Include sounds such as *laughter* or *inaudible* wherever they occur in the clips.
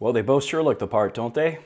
Well, they both sure look the part, don't they?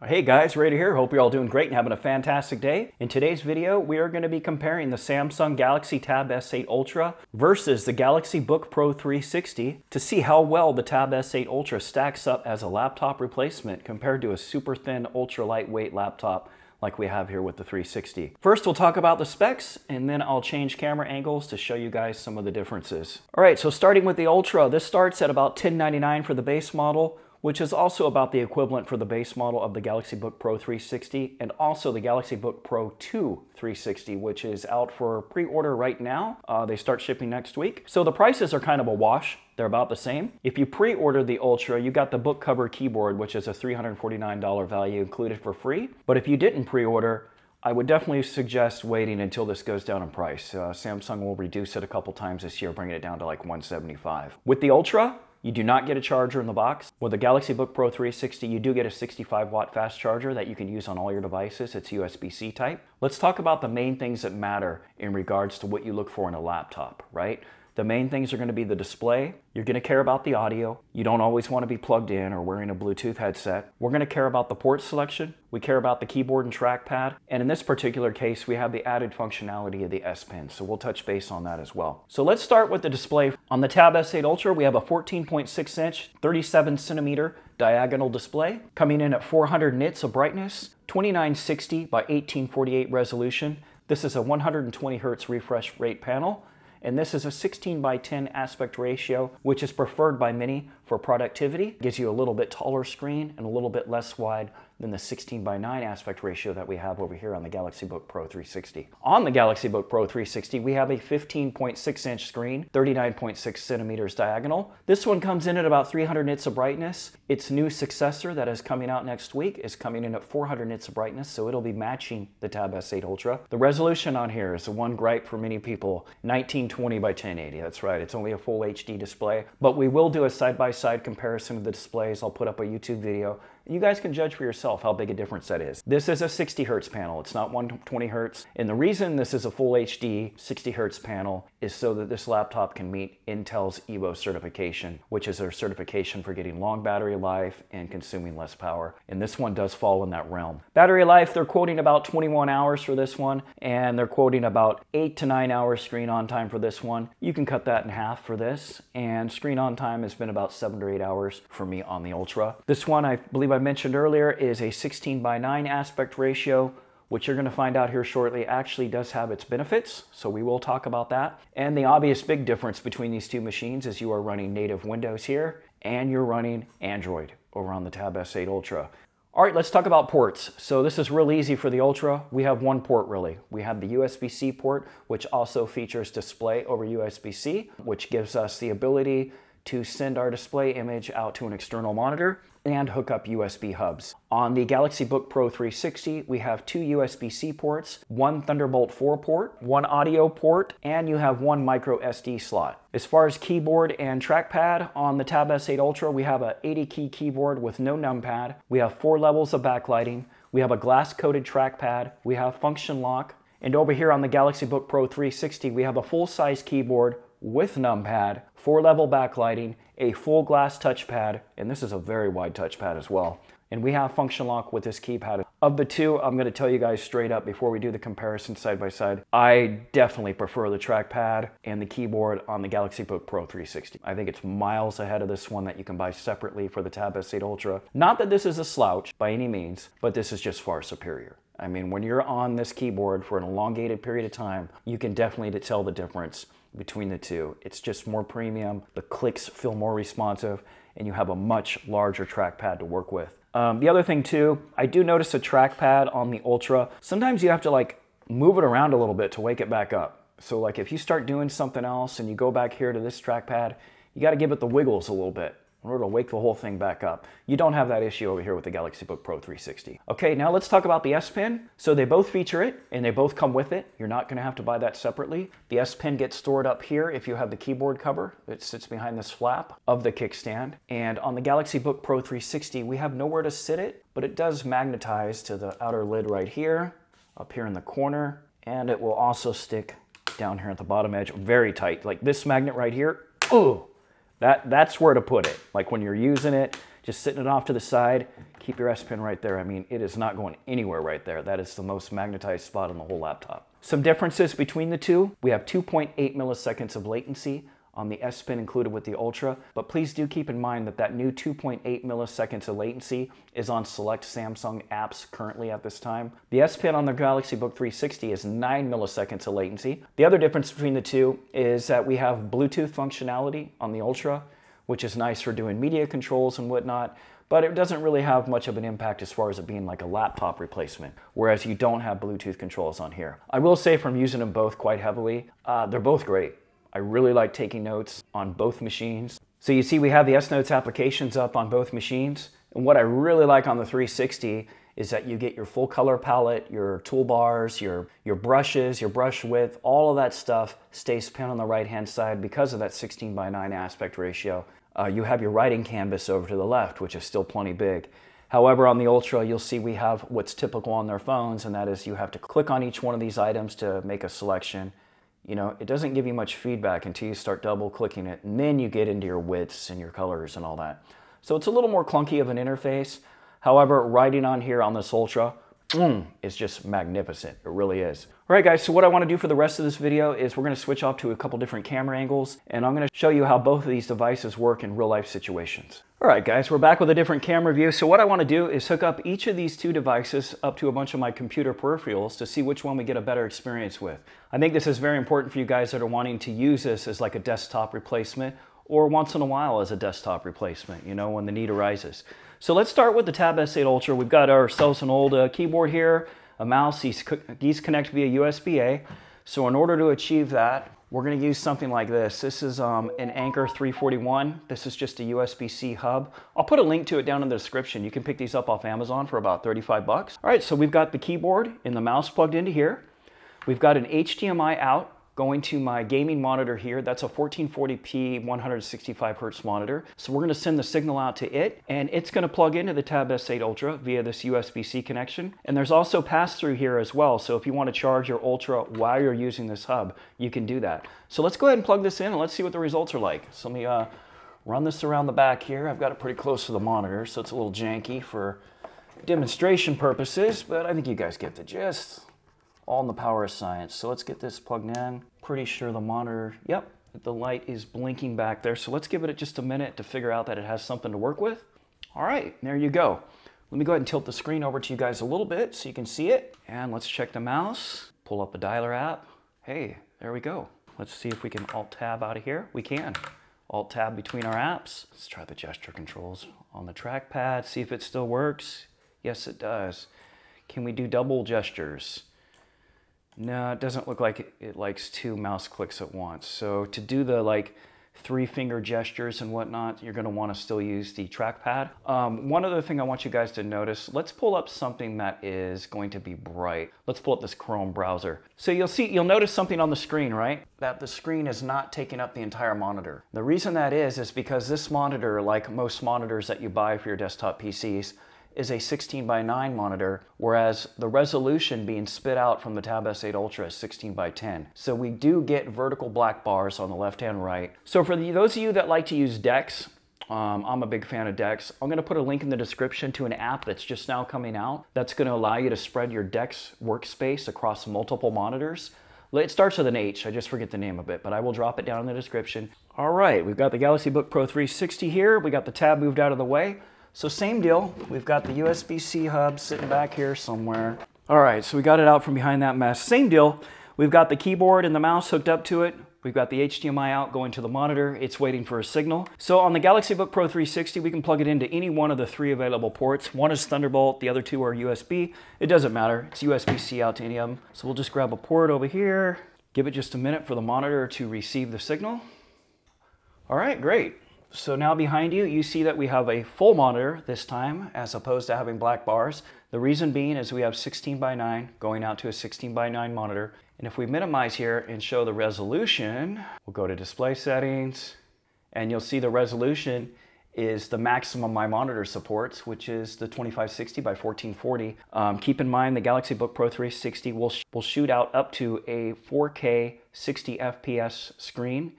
Hey guys, Rader here. Hope you're all doing great and having a fantastic day. In today's video, we are going to be comparing the Samsung Galaxy Tab S8 Ultra versus the Galaxy Book Pro 360 to see how well the Tab S8 Ultra stacks up as a laptop replacement compared to a super thin, ultra lightweight laptop like we have here with the 360. First, we'll talk about the specs, and then I'll change camera angles to show you guys some of the differences. All right, so starting with the Ultra, this starts at about 1099 for the base model, which is also about the equivalent for the base model of the Galaxy Book Pro 360 and also the Galaxy Book Pro 2 360, which is out for pre-order right now. Uh, they start shipping next week. So the prices are kind of a wash. They're about the same. If you pre-order the Ultra, you got the book cover keyboard, which is a $349 value included for free. But if you didn't pre-order, I would definitely suggest waiting until this goes down in price. Uh, Samsung will reduce it a couple times this year, bringing it down to like 175. With the Ultra, you do not get a charger in the box. With the Galaxy Book Pro 360, you do get a 65 watt fast charger that you can use on all your devices. It's USB-C type. Let's talk about the main things that matter in regards to what you look for in a laptop, right? The main things are going to be the display. You're going to care about the audio. You don't always want to be plugged in or wearing a Bluetooth headset. We're going to care about the port selection. We care about the keyboard and trackpad. And in this particular case, we have the added functionality of the S Pen. So we'll touch base on that as well. So let's start with the display. On the Tab S8 Ultra, we have a 14.6 inch, 37 centimeter diagonal display coming in at 400 nits of brightness, 2960 by 1848 resolution. This is a 120 hertz refresh rate panel and this is a 16 by 10 aspect ratio, which is preferred by many for productivity. It gives you a little bit taller screen and a little bit less wide than the 16 by 9 aspect ratio that we have over here on the Galaxy Book Pro 360. On the Galaxy Book Pro 360, we have a 15.6 inch screen, 39.6 centimeters diagonal. This one comes in at about 300 nits of brightness. Its new successor that is coming out next week is coming in at 400 nits of brightness, so it'll be matching the Tab S8 Ultra. The resolution on here is the one gripe for many people, 1920 by 1080. That's right, it's only a full HD display, but we will do a side-by-side -side comparison of the displays. I'll put up a YouTube video you guys can judge for yourself how big a difference that is. This is a 60 hertz panel, it's not 120 hertz. And the reason this is a full HD 60 hertz panel is so that this laptop can meet Intel's EVO certification, which is their certification for getting long battery life and consuming less power. And this one does fall in that realm. Battery life, they're quoting about 21 hours for this one, and they're quoting about eight to nine hours screen on time for this one. You can cut that in half for this, and screen on time has been about seven to eight hours for me on the Ultra. This one, I believe I mentioned earlier is a 16 by 9 aspect ratio, which you're going to find out here shortly actually does have its benefits, so we will talk about that. And the obvious big difference between these two machines is you are running native Windows here and you're running Android over on the Tab S8 Ultra. All right, let's talk about ports. So this is real easy for the Ultra. We have one port really. We have the USB-C port, which also features display over USB-C, which gives us the ability to send our display image out to an external monitor and hook up USB hubs. On the Galaxy Book Pro 360, we have two USB-C ports, one Thunderbolt 4 port, one audio port, and you have one micro SD slot. As far as keyboard and trackpad, on the Tab S8 Ultra, we have a 80 key keyboard with no numpad. We have four levels of backlighting. We have a glass-coated trackpad. We have function lock. And over here on the Galaxy Book Pro 360, we have a full-size keyboard with numpad, four level backlighting, a full glass touchpad, and this is a very wide touchpad as well. And we have function lock with this keypad. Of the two, I'm going to tell you guys straight up before we do the comparison side by side, I definitely prefer the trackpad and the keyboard on the Galaxy Book Pro 360. I think it's miles ahead of this one that you can buy separately for the Tab S8 Ultra. Not that this is a slouch by any means, but this is just far superior. I mean, when you're on this keyboard for an elongated period of time, you can definitely tell the difference between the two. It's just more premium, the clicks feel more responsive, and you have a much larger trackpad to work with. Um, the other thing too, I do notice a trackpad on the Ultra. Sometimes you have to like move it around a little bit to wake it back up. So like if you start doing something else and you go back here to this trackpad, you got to give it the wiggles a little bit in order to wake the whole thing back up. You don't have that issue over here with the Galaxy Book Pro 360. Okay, now let's talk about the S Pen. So they both feature it and they both come with it. You're not gonna have to buy that separately. The S Pen gets stored up here if you have the keyboard cover. It sits behind this flap of the kickstand. And on the Galaxy Book Pro 360, we have nowhere to sit it, but it does magnetize to the outer lid right here, up here in the corner, and it will also stick down here at the bottom edge very tight. Like this magnet right here, ooh, That, that's where to put it. Like when you're using it, just sitting it off to the side, keep your S Pen right there. I mean, it is not going anywhere right there. That is the most magnetized spot on the whole laptop. Some differences between the two. We have 2.8 milliseconds of latency on the S Pen included with the Ultra, but please do keep in mind that that new 2.8 milliseconds of latency is on select Samsung apps currently at this time. The S Pen on the Galaxy Book 360 is 9 milliseconds of latency. The other difference between the two is that we have Bluetooth functionality on the Ultra, which is nice for doing media controls and whatnot, but it doesn't really have much of an impact as far as it being like a laptop replacement, whereas you don't have Bluetooth controls on here. I will say from using them both quite heavily, uh, they're both great. I really like taking notes on both machines. So you see we have the S-Notes applications up on both machines. And what I really like on the 360 is that you get your full color palette, your toolbars, your, your brushes, your brush width, all of that stuff stays pinned on the right hand side because of that 16 by 9 aspect ratio. Uh, you have your writing canvas over to the left, which is still plenty big. However, on the Ultra, you'll see we have what's typical on their phones, and that is you have to click on each one of these items to make a selection you know, it doesn't give you much feedback until you start double clicking it, and then you get into your widths and your colors and all that. So it's a little more clunky of an interface. However, writing on here on this Ultra mm, is just magnificent. It really is. All right, guys, so what I want to do for the rest of this video is we're going to switch off to a couple different camera angles, and I'm going to show you how both of these devices work in real life situations. All right, guys, we're back with a different camera view. So what I want to do is hook up each of these two devices up to a bunch of my computer peripherals to see which one we get a better experience with. I think this is very important for you guys that are wanting to use this as like a desktop replacement or once in a while as a desktop replacement, you know, when the need arises. So let's start with the Tab S8 Ultra. We've got ourselves an old uh, keyboard here, a mouse, these, connect via USB-A. So in order to achieve that, we're going to use something like this. This is um, an Anker 341. This is just a USB-C hub. I'll put a link to it down in the description. You can pick these up off Amazon for about 35 bucks. All right, so we've got the keyboard and the mouse plugged into here. We've got an HDMI out going to my gaming monitor here. That's a 1440p 165 hertz monitor. So we're gonna send the signal out to it and it's gonna plug into the Tab S8 Ultra via this USB-C connection. And there's also pass-through here as well. So if you wanna charge your Ultra while you're using this hub, you can do that. So let's go ahead and plug this in and let's see what the results are like. So let me uh, run this around the back here. I've got it pretty close to the monitor, so it's a little janky for demonstration purposes, but I think you guys get the gist all in the power of science. So let's get this plugged in. Pretty sure the monitor, yep, the light is blinking back there. So let's give it just a minute to figure out that it has something to work with. All right, there you go. Let me go ahead and tilt the screen over to you guys a little bit so you can see it. And let's check the mouse, pull up the dialer app. Hey, there we go. Let's see if we can Alt-Tab out of here. We can. Alt-Tab between our apps. Let's try the gesture controls on the trackpad, see if it still works. Yes, it does. Can we do double gestures? No, it doesn't look like it, likes two mouse clicks at once. So to do the like three finger gestures and whatnot, you're gonna wanna still use the trackpad. Um, one other thing I want you guys to notice, let's pull up something that is going to be bright. Let's pull up this Chrome browser. So you'll see, you'll notice something on the screen, right? That the screen is not taking up the entire monitor. The reason that is, is because this monitor, like most monitors that you buy for your desktop PCs, is a 16 by 9 monitor, whereas the resolution being spit out from the Tab S8 Ultra is 16 by 10. So we do get vertical black bars on the left and right. So for the, those of you that like to use DeX, um, I'm a big fan of DeX. I'm going to put a link in the description to an app that's just now coming out that's going to allow you to spread your DeX workspace across multiple monitors. It starts with an H, I just forget the name of it, but I will drop it down in the description. All right, we've got the Galaxy Book Pro 360 here. We got the tab moved out of the way. So same deal, we've got the USB-C hub sitting back here somewhere. All right, so we got it out from behind that mess. Same deal, we've got the keyboard and the mouse hooked up to it. We've got the HDMI out going to the monitor. It's waiting for a signal. So on the Galaxy Book Pro 360, we can plug it into any one of the three available ports. One is Thunderbolt, the other two are USB. It doesn't matter, it's USB-C out to any of them. So we'll just grab a port over here, give it just a minute for the monitor to receive the signal. All right, great. So now behind you, you see that we have a full monitor this time, as opposed to having black bars. The reason being is we have 16 by 9 going out to a 16 by 9 monitor. And if we minimize here and show the resolution, we'll go to display settings, and you'll see the resolution is the maximum my monitor supports, which is the 2560 by 1440. Um, keep in mind the Galaxy Book Pro 360 will, sh will shoot out up to a 4K 60 FPS screen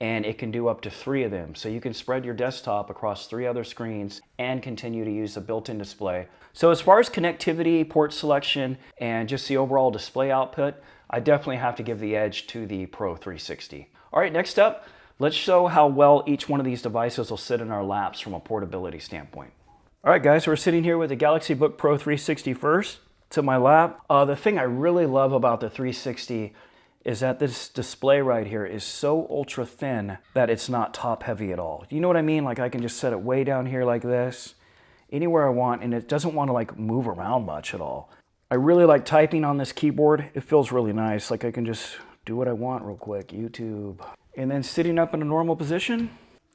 and it can do up to three of them. So you can spread your desktop across three other screens and continue to use the built-in display. So as far as connectivity, port selection, and just the overall display output, I definitely have to give the edge to the Pro 360. All right, next up, let's show how well each one of these devices will sit in our laps from a portability standpoint. All right, guys, we're sitting here with the Galaxy Book Pro 360 first to my lap. Uh, the thing I really love about the 360 is that this display right here is so ultra thin that it's not top heavy at all. You know what I mean? Like I can just set it way down here like this, anywhere I want, and it doesn't want to like move around much at all. I really like typing on this keyboard. It feels really nice. Like I can just do what I want real quick, YouTube. And then sitting up in a normal position,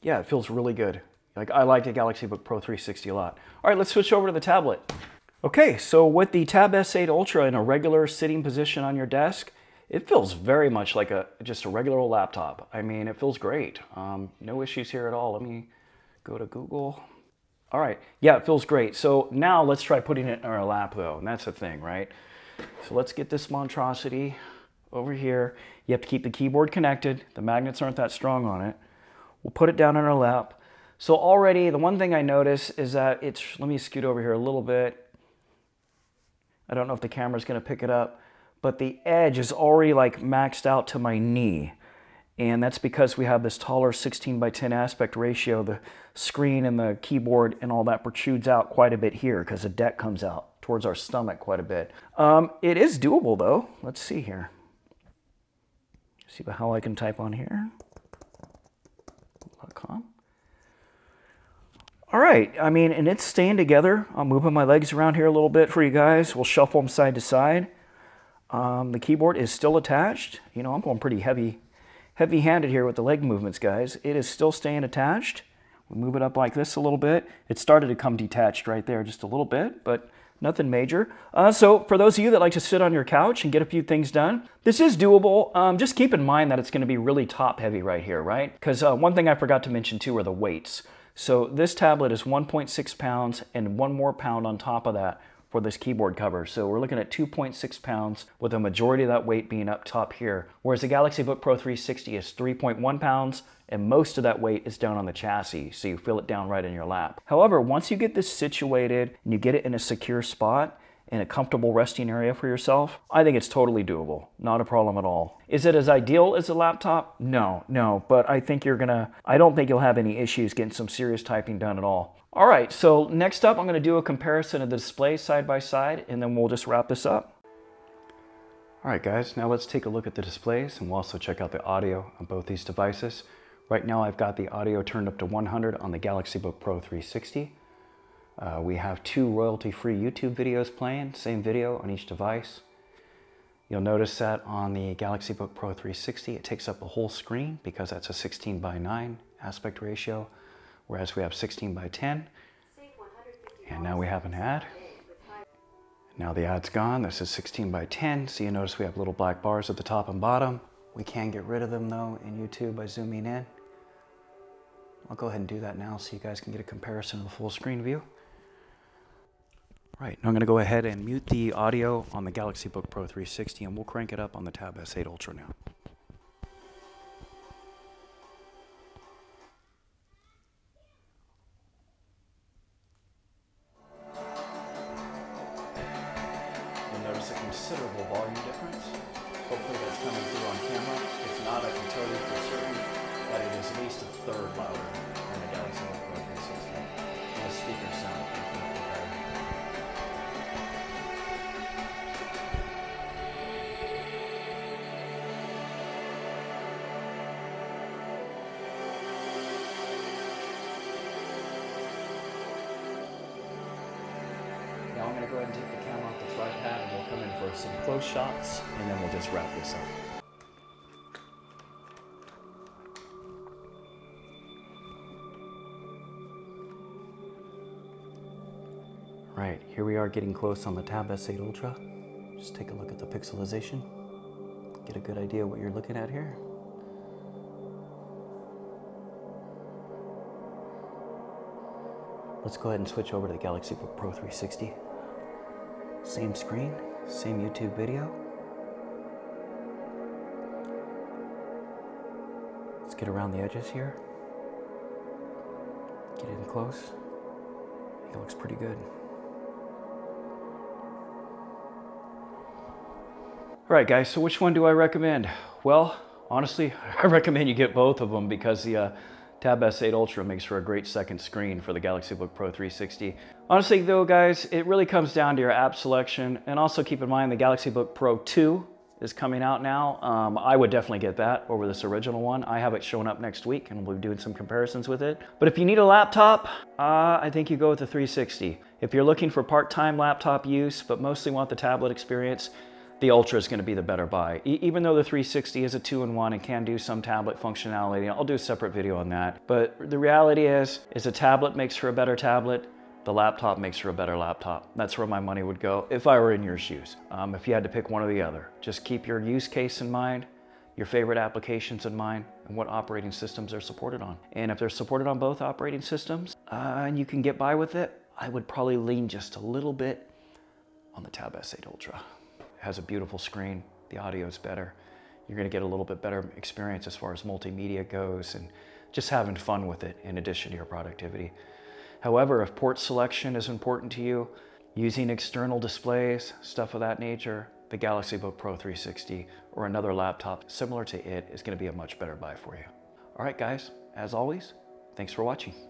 yeah, it feels really good. Like I like the Galaxy Book Pro 360 a lot. All right, let's switch over to the tablet. Okay, so with the Tab S8 Ultra in a regular sitting position on your desk, it feels very much like a just a regular old laptop. I mean, it feels great. Um, no issues here at all. Let me go to Google. All right, yeah, it feels great. So now let's try putting it in our lap though, and that's the thing, right? So let's get this monstrosity over here. You have to keep the keyboard connected. The magnets aren't that strong on it. We'll put it down in our lap. So already, the one thing I notice is that it's, let me scoot over here a little bit. I don't know if the camera's gonna pick it up but the edge is already like maxed out to my knee. And that's because we have this taller 16 by 10 aspect ratio. The screen and the keyboard and all that protrudes out quite a bit here because the deck comes out towards our stomach quite a bit. Um, it is doable though. Let's see here. See how I can type on here. .com. All right, I mean, and it's staying together. I'm moving my legs around here a little bit for you guys. We'll shuffle them side to side. Um, the keyboard is still attached. You know, I'm going pretty heavy, heavy-handed here with the leg movements, guys. It is still staying attached. We move it up like this a little bit. It started to come detached right there just a little bit, but nothing major. Uh, so for those of you that like to sit on your couch and get a few things done, this is doable. Um, just keep in mind that it's going to be really top heavy right here, right? Because uh, one thing I forgot to mention too are the weights. So this tablet is 1.6 pounds and one more pound on top of that for this keyboard cover. So we're looking at 2.6 pounds with a majority of that weight being up top here. Whereas the Galaxy Book Pro 360 is 3.1 pounds and most of that weight is down on the chassis, so you feel it down right in your lap. However, once you get this situated and you get it in a secure spot, in a comfortable resting area for yourself, I think it's totally doable. Not a problem at all. Is it as ideal as a laptop? No, no, but I think you're gonna, I don't think you'll have any issues getting some serious typing done at all. All right, so next up, I'm gonna do a comparison of the displays side by side, and then we'll just wrap this up. All right, guys, now let's take a look at the displays, and we'll also check out the audio on both these devices. Right now, I've got the audio turned up to 100 on the Galaxy Book Pro 360. Uh, we have two royalty-free YouTube videos playing, same video on each device. You'll notice that on the Galaxy Book Pro 360, it takes up a whole screen because that's a 16 by 9 aspect ratio, whereas we have 16 by 10. And now we have an ad. Now the ad's gone. This is 16 by 10, so you notice we have little black bars at the top and bottom. We can get rid of them though in YouTube by zooming in. I'll go ahead and do that now so you guys can get a comparison of the full screen view. Right, now I'm going to go ahead and mute the audio on the Galaxy Book Pro 360 and we'll crank it up on the Tab S8 Ultra now. Some close shots and then we'll just wrap this up. Right, here we are getting close on the Tab S8 Ultra. Just take a look at the pixelization. Get a good idea what you're looking at here. Let's go ahead and switch over to the Galaxy Book Pro 360. Same screen, same YouTube video. Let's get around the edges here. Get in close. It looks pretty good. All right, guys, so which one do I recommend? Well, honestly, *laughs* I recommend you get both of them because the uh, Tab S8 Ultra makes for a great second screen for the Galaxy Book Pro 360. Honestly though, guys, it really comes down to your app selection and also keep in mind the Galaxy Book Pro 2 is coming out now. Um, I would definitely get that over this original one. I have it showing up next week and we'll be doing some comparisons with it. But if you need a laptop, uh, I think you go with the 360. If you're looking for part-time laptop use, but mostly want the tablet experience, the Ultra is going to be the better buy. E even though the 360 is a two-in-one and can do some tablet functionality, I'll do a separate video on that. But the reality is, is a tablet makes for a better tablet, the laptop makes for a better laptop. That's where my money would go if I were in your shoes. Um, if you had to pick one or the other, just keep your use case in mind, your favorite applications in mind, and what operating systems they're supported on. And if they're supported on both operating systems uh, and you can get by with it, I would probably lean just a little bit on the Tab S8 Ultra has a beautiful screen. The audio is better. You're going to get a little bit better experience as far as multimedia goes and just having fun with it in addition to your productivity. However, if port selection is important to you, using external displays, stuff of that nature, the Galaxy Book Pro 360 or another laptop similar to it is going to be a much better buy for you. All right, guys, as always, thanks for watching.